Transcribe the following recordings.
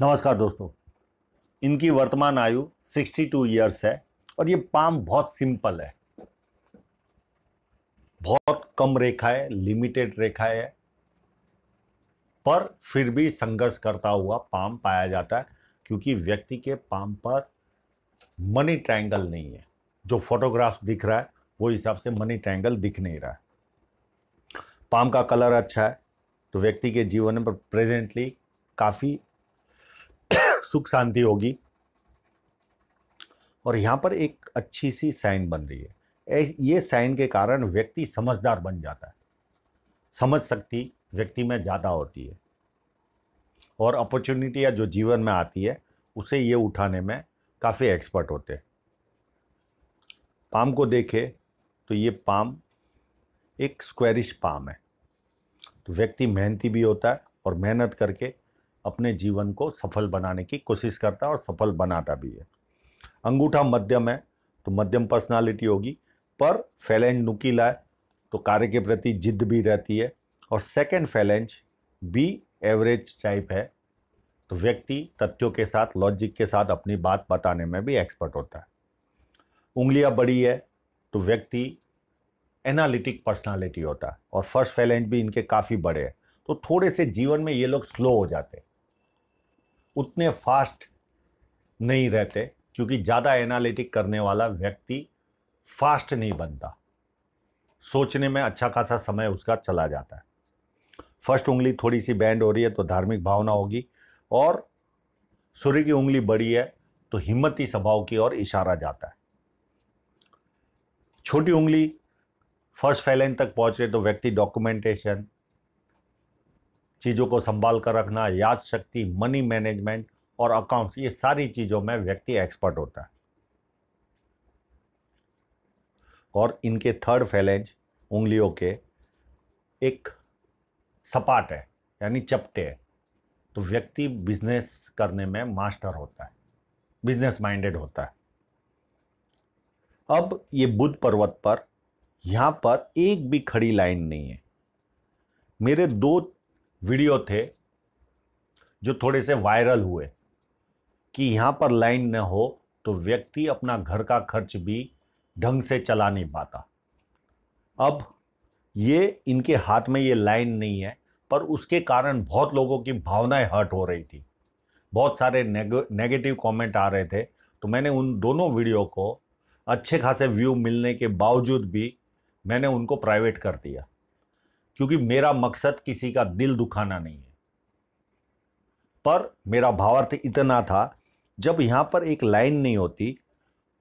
नमस्कार दोस्तों, इनकी वर्तमान आयु 62 इयर्स है और ये पाम बहुत सिंपल है। बहुत कम रेखा है लिमिटेड रेखा है, पर फिर भी संघर्ष करता हुआ पाम पाया जाता है, क्योंकि व्यक्ति के पाम पर मनी ट्रायंगल नहीं है। जो फोटोग्राफ दिख रहा है, वो हिसाब से मनी ट्रायंगल दिख नहीं रहा है। पाम का कलर अच्छा है तो व्यक्ति के जीवन में प्रेजेंटली काफ़ी सुख शांति होगी। और यहाँ पर एक अच्छी सी साइन बन रही है। ये साइन के कारण व्यक्ति समझदार बन जाता है। समझ शक्ति व्यक्ति में ज़्यादा होती है। और अपॉर्चुनिटियाँ जो जीवन में आती है, उसे ये उठाने में काफ़ी एक्सपर्ट होते हैं। पाम को देखे तो ये पाम एक स्क्वेरिश पाम है। तो व्यक्ति मेहनती भी होता है और मेहनत करके अपने जीवन को सफल बनाने की कोशिश करता है और सफल बनाता भी है। अंगूठा मध्यम है तो मध्यम पर्सनालिटी होगी, पर फैलेंज नुकीला है तो कार्य के प्रति जिद भी रहती है, और सेकेंड फैलेंज भी एवरेज टाइप है तो व्यक्ति तथ्यों के साथ लॉजिक के साथ अपनी बात बताने में भी एक्सपर्ट होता है। उंगलियाँ बड़ी है तो व्यक्ति एनालिटिक पर्सनालिटी होता है, और फ़र्स्ट फैलेंज भी इनके काफ़ी बड़े हैं तो थोड़े से जीवन में ये लोग स्लो हो जाते हैं। उतने फास्ट नहीं रहते, क्योंकि ज़्यादा एनालिटिक करने वाला व्यक्ति फास्ट नहीं बनता। सोचने में अच्छा खासा समय उसका चला जाता है। फ़र्स्ट उंगली थोड़ी सी बैंड हो रही है तो धार्मिक भावना होगी और सूर्य की उंगली बड़ी है तो हिम्मती स्वभाव की ओर इशारा जाता है। छोटी उंगली फ़र्स्ट फैलेन तक पहुँच रहे तो व्यक्ति डॉक्यूमेंटेशन चीज़ों को संभाल कर रखना, याद शक्ति मनी मैनेजमेंट और अकाउंट्स ये सारी चीज़ों में व्यक्ति एक्सपर्ट होता है। और इनके थर्ड फैलेंज उंगलियों के, एक सपाट है, यानी चपटे है। तो व्यक्ति बिज़नेस करने में मास्टर होता है बिज़नेस माइंडेड होता है। अब ये बुद्ध पर्वत पर, यहाँ पर एक भी खड़ी लाइन नहीं है। मेरे दो वीडियो थे जो थोड़े से वायरल हुए कि यहाँ पर लाइन न हो तो व्यक्ति अपना घर का खर्च भी ढंग से चला नहीं पाता। अब ये इनके हाथ में ये लाइन नहीं है, पर उसके कारण बहुत लोगों की भावनाएँ हर्ट हो रही थी। बहुत सारे नेगेटिव कमेंट आ रहे थे तो मैंने उन दोनों वीडियो को अच्छे खासे व्यू मिलने के बावजूद भी मैंने उनको प्राइवेट कर दिया। क्योंकि मेरा मकसद किसी का दिल दुखाना नहीं है। पर मेरा भावार्थ इतना था, जब यहाँ पर एक लाइन नहीं होती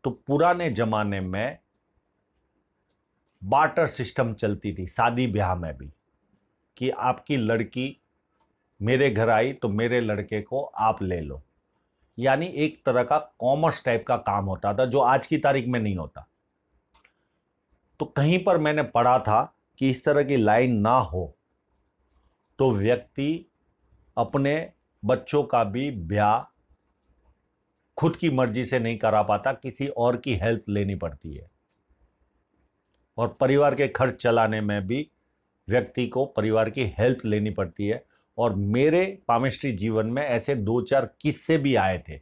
तो पुराने जमाने में बाटर सिस्टम चलती थी, शादी ब्याह में भी, कि आपकी लड़की मेरे घर आई तो मेरे लड़के को आप ले लो। यानी एक तरह का कॉमर्स टाइप का काम होता था, जो आज की तारीख में नहीं होता। तो कहीं पर मैंने पढ़ा था कि इस तरह की लाइन ना हो तो व्यक्ति अपने बच्चों का भी ब्याह खुद की मर्ज़ी से नहीं करा पाता, किसी और की हेल्प लेनी पड़ती है। और परिवार के खर्च चलाने में भी व्यक्ति को परिवार की हेल्प लेनी पड़ती है। और मेरे पामिस्ट्री जीवन में ऐसे दो चार किस्से भी आए थे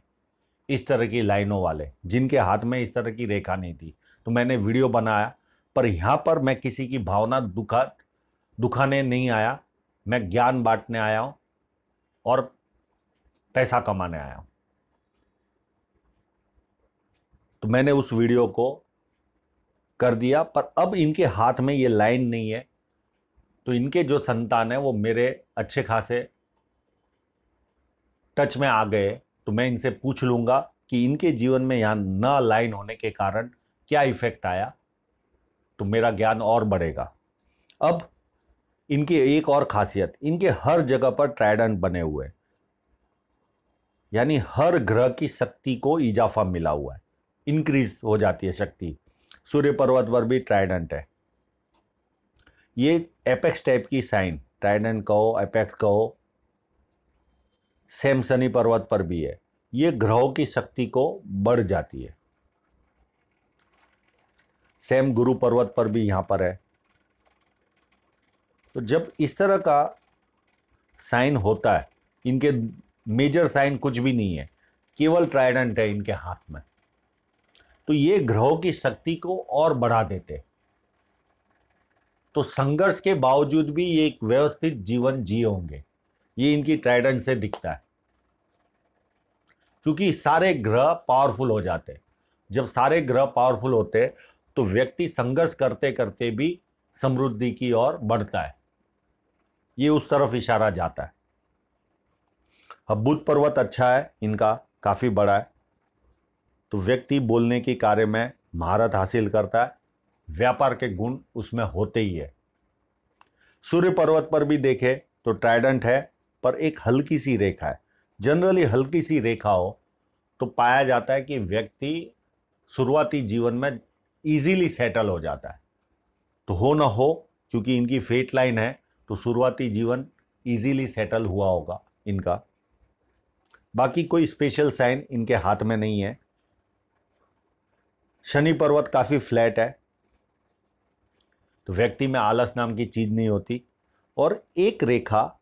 इस तरह की लाइनों वाले, जिनके हाथ में इस तरह की रेखा नहीं थी। तो मैंने वीडियो बनाया पर यहाँ पर मैं किसी की भावना दुखा, दुखाने नहीं आया। मैं ज्ञान बांटने आया हूँ और पैसा कमाने आया हूँ। तो मैंने उस वीडियो को कर दिया, पर अब इनके हाथ में ये लाइन नहीं है। तो इनके जो संतान है वो मेरे अच्छे खासे टच में आ गए। तो मैं इनसे पूछ लूँगा कि इनके जीवन में यहाँ न लाइन होने के कारण क्या इफ़ेक्ट आया। तो मेरा ज्ञान और बढ़ेगा। अब इनकी एक और खासियत, इनके हर जगह पर ट्राइडेंट बने हुए यानी हर ग्रह की शक्ति को इजाफा मिला हुआ है। इंक्रीज हो जाती है शक्ति। सूर्य पर्वत पर भी ट्राइडेंट है। ये एपेक्स टाइप की साइन ट्राइडेंट कहो, एपेक्स कहो, सेम शनि पर्वत पर भी है। ये ग्रहों की शक्ति को बढ़ जाती है। सेम गुरु पर्वत पर भी यहाँ पर है। तो जब इस तरह का साइन होता है, इनके मेजर साइन कुछ भी नहीं है, केवल ट्राइडेंट है इनके हाथ में। तो ये ग्रहों की शक्ति को और बढ़ा देते तो संघर्ष के बावजूद भी ये एक व्यवस्थित जीवन जिए होंगे। ये इनकी ट्राइडेंट से दिखता है। क्योंकि सारे ग्रह पावरफुल हो जाते जब सारे ग्रह पावरफुल होते तो व्यक्ति संघर्ष करते करते भी समृद्धि की ओर बढ़ता है। ये उस तरफ़ इशारा जाता है। बुद्ध पर्वत अच्छा है, इनका काफ़ी बड़ा है। तो व्यक्ति बोलने के कार्य में महारत हासिल करता है। व्यापार के गुण उसमें होते ही है। सूर्य पर्वत पर भी देखे तो ट्राइडेंट है, पर एक हल्की सी रेखा है। जनरली हल्की सी रेखा हो तो पाया जाता है कि व्यक्ति शुरुआती जीवन में इजीली सेटल हो जाता है। तो हो ना हो, क्योंकि इनकी फेट लाइन है तो शुरुआती जीवन इजीली सेटल हुआ होगा इनका। बाकी कोई स्पेशल साइन इनके हाथ में नहीं है। शनि पर्वत काफ़ी फ्लैट है। तो व्यक्ति में आलस नाम की चीज़ नहीं होती। और एक रेखा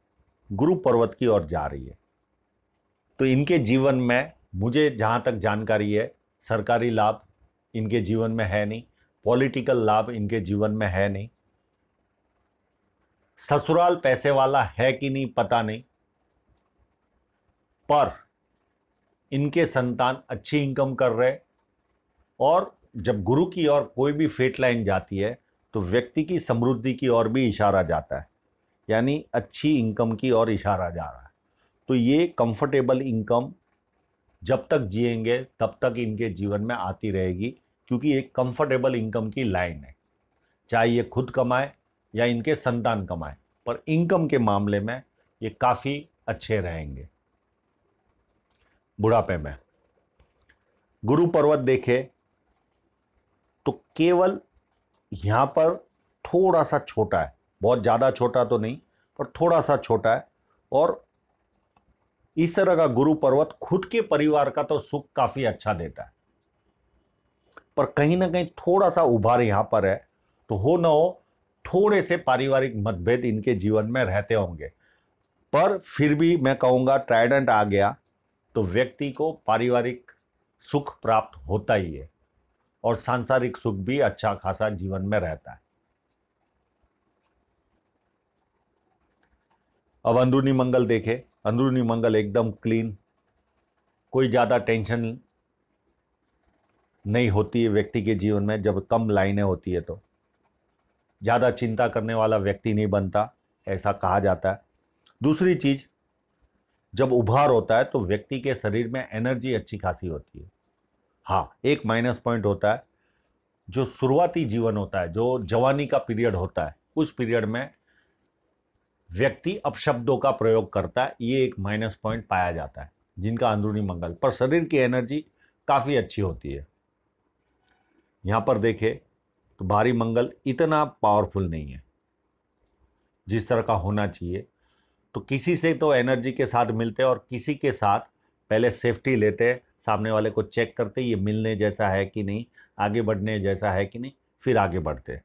गुरु पर्वत की ओर जा रही है। तो इनके जीवन में मुझे जहाँ तक जानकारी है, सरकारी लाभ इनके जीवन में है नहीं, पॉलिटिकल लाभ इनके जीवन में है नहीं। ससुराल पैसे वाला है कि नहीं, पता नहीं। पर इनके संतान अच्छी इनकम कर रहे और जब गुरु की ओर कोई भी फेट लाइन जाती है तो व्यक्ति की समृद्धि की ओर भी इशारा जाता है। यानी अच्छी इनकम की ओर इशारा जा रहा है। तो ये कंफर्टेबल इनकम जब तक जिएँगे, तब तक इनके जीवन में आती रहेगी। क्योंकि एक कंफर्टेबल इनकम की लाइन है। चाहे ये खुद कमाए या इनके संतान कमाए, पर इनकम के मामले में ये काफ़ी अच्छे रहेंगे। बुढ़ापे में। गुरु पर्वत देखे तो केवल यहाँ पर थोड़ा सा छोटा है। बहुत ज़्यादा छोटा तो नहीं, पर थोड़ा सा छोटा है। और इस तरह का गुरु पर्वत खुद के परिवार का तो सुख काफ़ी अच्छा देता है। पर कहीं ना कहीं थोड़ा सा उभार यहाँ पर है तो हो ना हो, थोड़े से पारिवारिक मतभेद इनके जीवन में रहते होंगे। पर फिर भी मैं कहूँगा ट्राइडेंट आ गया तो व्यक्ति को पारिवारिक सुख प्राप्त होता ही है और सांसारिक सुख भी अच्छा खासा जीवन में रहता है। अब अंदरूनी मंगल देखे, अंदरूनी मंगल एकदम क्लीन, कोई ज़्यादा टेंशन नहीं होती है व्यक्ति के जीवन में, जब कम लाइनें होती है तो। ज़्यादा चिंता करने वाला व्यक्ति नहीं बनता, ऐसा कहा जाता है। दूसरी चीज़, जब उभार होता है तो व्यक्ति के शरीर में एनर्जी अच्छी खासी होती है। हाँ एक माइनस पॉइंट होता है, जो शुरुआती जीवन होता है, जो जवानी का पीरियड होता है, उस पीरियड में व्यक्ति अपशब्दों का प्रयोग करता है, ये एक माइनस पॉइंट पाया जाता है, जिनका अंदरूनी मंगल। पर शरीर की एनर्जी काफ़ी अच्छी होती है। यहाँ पर देखे तो भारी मंगल इतना पावरफुल नहीं है। जिस तरह का होना चाहिए। तो किसी से तो एनर्जी के साथ मिलते और किसी के साथ पहले सेफ्टी लेते, सामने वाले को चेक करते, ये मिलने जैसा है कि नहीं, आगे बढ़ने जैसा है कि नहीं, फिर आगे बढ़ते।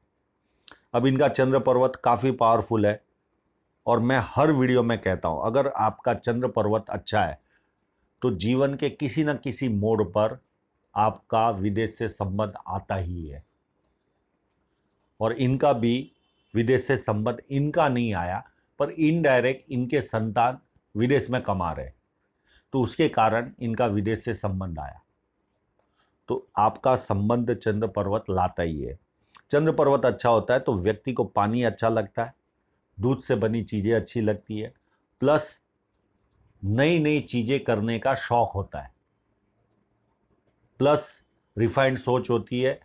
अब इनका चंद्र पर्वत काफ़ी पावरफुल है और मैं हर वीडियो में कहता हूँ, अगर आपका चंद्र पर्वत अच्छा है तो जीवन के किसी न किसी मोड़ पर आपका विदेश से संबंध आता ही है। और इनका भी विदेश से संबंध इनका नहीं आया, पर इनडायरेक्ट इनके संतान विदेश में कमा रहे। तो उसके कारण इनका विदेश से संबंध आया। तो आपका संबंध चंद्र पर्वत लाता ही है। चंद्र पर्वत अच्छा होता है तो व्यक्ति को पानी अच्छा लगता है, दूध से बनी चीज़ें अच्छी लगती है, प्लस नई नई चीज़ें करने का शौक होता है। प्लस रिफाइंड सोच होती है।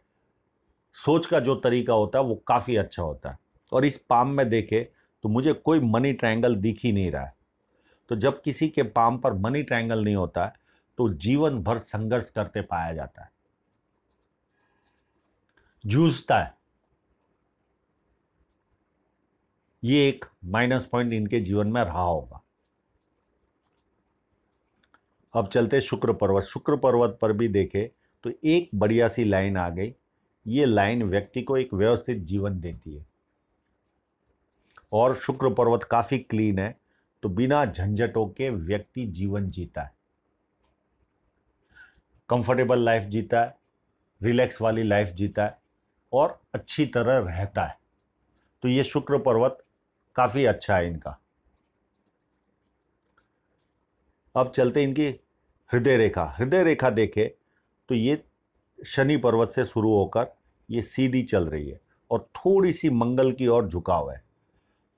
सोच का जो तरीका होता है, वो काफ़ी अच्छा होता है। और इस पाम में देखे तो मुझे कोई मनी ट्रायंगल दिख ही नहीं रहा है। तो जब किसी के पाम पर मनी ट्रायंगल नहीं होता है तो जीवन भर संघर्ष करते पाया जाता है। जूझता है। ये एक माइनस पॉइंट इनके जीवन में रहा होगा। अब चलते शुक्र पर्वत। शुक्र पर्वत पर भी देखे तो एक बढ़िया सी लाइन आ गई। ये लाइन व्यक्ति को एक व्यवस्थित जीवन देती है। और शुक्र पर्वत काफ़ी क्लीन है तो बिना झंझटों के व्यक्ति जीवन जीता है। कंफर्टेबल लाइफ जीता है, रिलैक्स वाली लाइफ जीता है और अच्छी तरह रहता है। तो ये शुक्र पर्वत काफ़ी अच्छा है इनका। अब चलते इनकी हृदय रेखा हृदय रेखा देखे तो ये शनि पर्वत से शुरू होकर ये सीधी चल रही है और थोड़ी सी मंगल की ओर झुकाव है।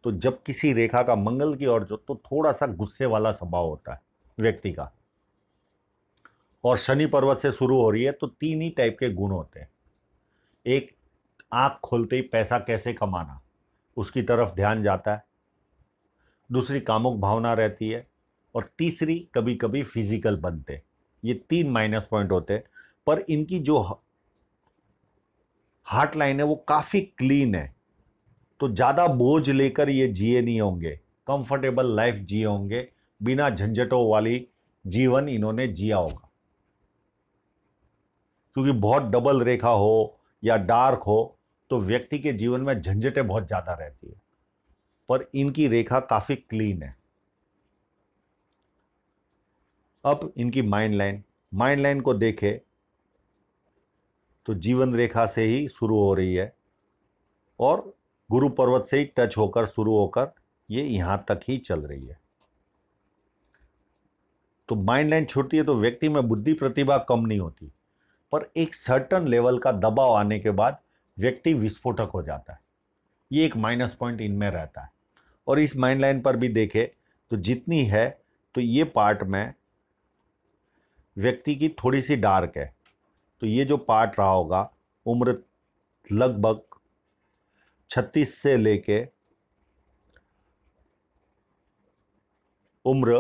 तो जब किसी रेखा का मंगल की ओर जो तो थोड़ा सा गुस्से वाला स्वभाव होता है व्यक्ति का। और शनि पर्वत से शुरू हो रही है तो तीन ही टाइप के गुण होते हैं। एक, आँख खोलते ही पैसा कैसे कमाना? उसकी तरफ़ ध्यान जाता है। दूसरी, कामुक भावना रहती है। और तीसरी कभी कभी फ़िज़िकल बनते ये तीन माइनस पॉइंट होते पर इनकी जो हार्ट लाइन है, वो काफ़ी क्लीन है। तो ज़्यादा बोझ लेकर ये जिए नहीं होंगे। कंफर्टेबल लाइफ जिए होंगे। बिना झंझटों वाली जीवन इन्होंने जिया होगा। क्योंकि बहुत डबल रेखा हो या डार्क हो तो व्यक्ति के जीवन में झंझटें बहुत ज़्यादा रहती है। पर इनकी रेखा काफ़ी क्लीन है। अब इनकी माइंड लाइन माइंड लाइन को देखे तो जीवन रेखा से ही शुरू हो रही है और गुरु पर्वत से ही टच होकर, शुरू होकर ये यहाँ तक ही चल रही है। तो माइंड लाइन छोटी है तो व्यक्ति में बुद्धि प्रतिभा कम नहीं होती, पर एक सर्टन लेवल का दबाव आने के बाद व्यक्ति विस्फोटक हो जाता है। ये एक माइनस पॉइंट इनमें रहता है। और इस माइंड लाइन पर भी देखे तो जितनी है तो ये पार्ट में व्यक्ति की थोड़ी सी डार्क है। तो ये जो पार्ट रहा होगा, उम्र लगभग छत्तीस से लेके उम्र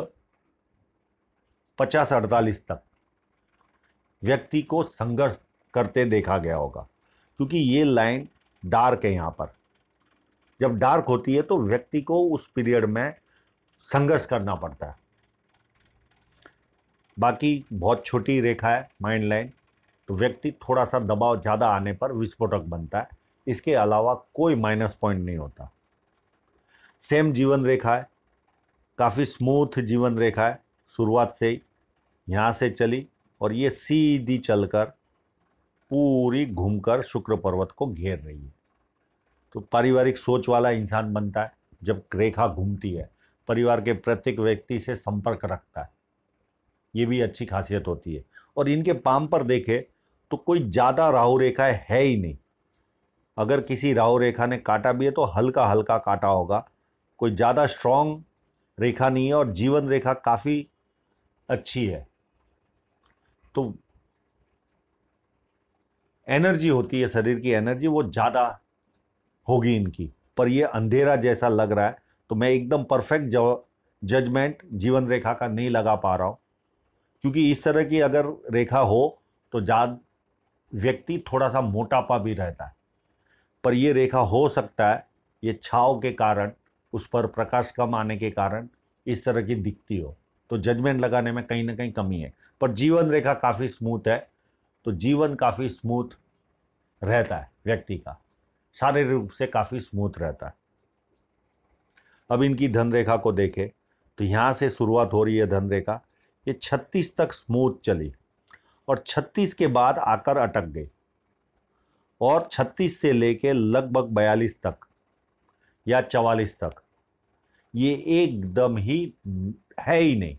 पचास अड़तालीस तक व्यक्ति को संघर्ष करते देखा गया होगा। क्योंकि ये लाइन डार्क है यहाँ पर। जब डार्क होती है तो व्यक्ति को उस पीरियड में संघर्ष करना पड़ता है। बाकी बहुत छोटी रेखा है माइंड लाइन तो व्यक्ति थोड़ा सा दबाव ज़्यादा आने पर विस्फोटक बनता है। इसके अलावा कोई माइनस पॉइंट नहीं होता। सेम जीवन रेखा है। काफ़ी स्मूथ जीवन रेखा है। शुरुआत से ही, यहाँ से चली और ये सीधी चलकर पूरी घूमकर शुक्र पर्वत को घेर रही है। तो पारिवारिक सोच वाला इंसान बनता है। जब रेखा घूमती है, परिवार के प्रत्येक व्यक्ति से संपर्क रखता है। ये भी अच्छी खासियत होती है। और इनके पाम पर देखे तो कोई ज़्यादा राहु रेखा है ही नहीं। अगर किसी राहु रेखा ने काटा भी है तो हल्का हल्का काटा होगा। कोई ज़्यादा स्ट्रॉन्ग रेखा नहीं है और जीवन रेखा काफ़ी अच्छी है। तो एनर्जी होती है, शरीर की एनर्जी वो ज़्यादा होगी इनकी। पर ये अंधेरा जैसा लग रहा है तो मैं एकदम परफेक्ट जजमेंट जीवन रेखा का नहीं लगा पा रहा हूँ। क्योंकि इस तरह की अगर रेखा हो तो जाद व्यक्ति थोड़ा सा मोटापा भी रहता है। पर ये रेखा हो सकता है, ये छाव के कारण, उस पर प्रकाश कम आने के कारण इस तरह की दिखती हो। तो जजमेंट लगाने में कहीं ना कहीं कमी है। पर जीवन रेखा काफ़ी स्मूथ है तो जीवन काफ़ी स्मूथ रहता है व्यक्ति का। शारीरिक रूप से काफ़ी स्मूथ रहता है। अब इनकी धन रेखा को देखें तो यहाँ से शुरुआत हो रही है धन रेखा ये छत्तीस तक स्मूथ चली और छत्तीस के बाद आकर अटक गई और छत्तीस से लेके लगभग बयालीस तक या चवालीस तक, ये एकदम ही है ही नहीं।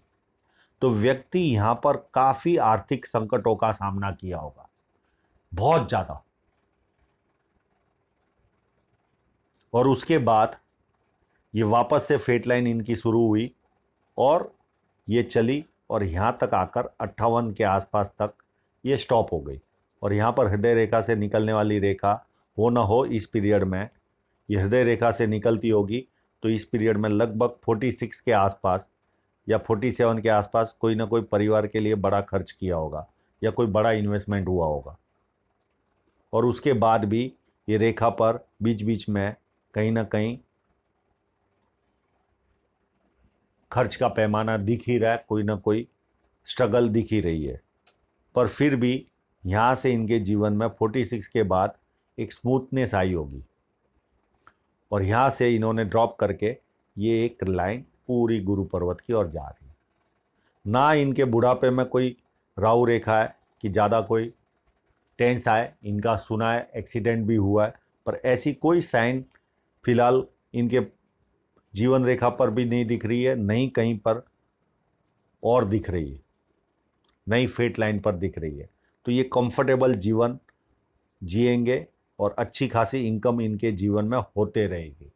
तो व्यक्ति यहाँ पर काफ़ी आर्थिक संकटों का सामना किया होगा, बहुत ज़्यादा। और उसके बाद ये वापस से फेट लाइन इनकी शुरू हुई और ये चली और यहाँ तक आकर अट्ठावन के आसपास तक ये स्टॉप हो गई। और यहाँ पर हृदय रेखा से निकलने वाली रेखा हो ना हो इस पीरियड में ये हृदय रेखा से निकलती होगी तो इस पीरियड में लगभग 46 के आसपास या 47 के आसपास कोई ना कोई परिवार के लिए बड़ा खर्च किया होगा या कोई बड़ा इन्वेस्टमेंट हुआ होगा। और उसके बाद भी ये रेखा पर बीच बीच में कहीं ना कहीं खर्च का पैमाना दिख ही रहा है, कोई ना कोई स्ट्रगल दिख ही रही है। पर फिर भी यहाँ से इनके जीवन में 46 के बाद एक स्मूथनेस आई होगी। और यहाँ से इन्होंने ड्रॉप करके ये एक लाइन पूरी गुरु पर्वत की ओर जा रही है। ना इनके बुढ़ापे में कोई राहु रेखा है कि ज़्यादा कोई टेंस आए, इनका सुना है एक्सीडेंट भी हुआ है, पर ऐसी कोई साइन फ़िलहाल इनके जीवन रेखा पर भी नहीं दिख रही है, नहीं कहीं पर और दिख रही है नई फेट लाइन पर दिख रही है। तो ये कंफर्टेबल जीवन जिएँगे और अच्छी खासी इनकम इनके जीवन में होते रहेगी।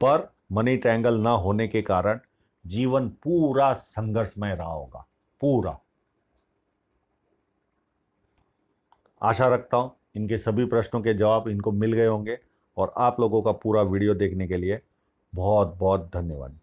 पर मनी ट्रायंगल ना होने के कारण जीवन पूरा संघर्षमय रहा होगा, पूरा। आशा रखता हूँ इनके सभी प्रश्नों के जवाब इनको मिल गए होंगे। और आप लोगों का पूरा वीडियो देखने के लिए बहुत बहुत धन्यवाद।